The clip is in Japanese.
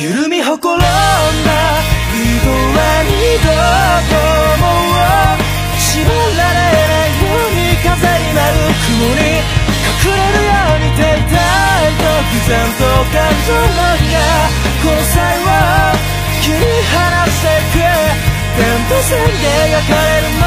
緩みほころんだ二度は二度とも縛られないように風になる雲に隠れるように手たいとんと感情の日がこ際は切り離してく。点と線で描かれる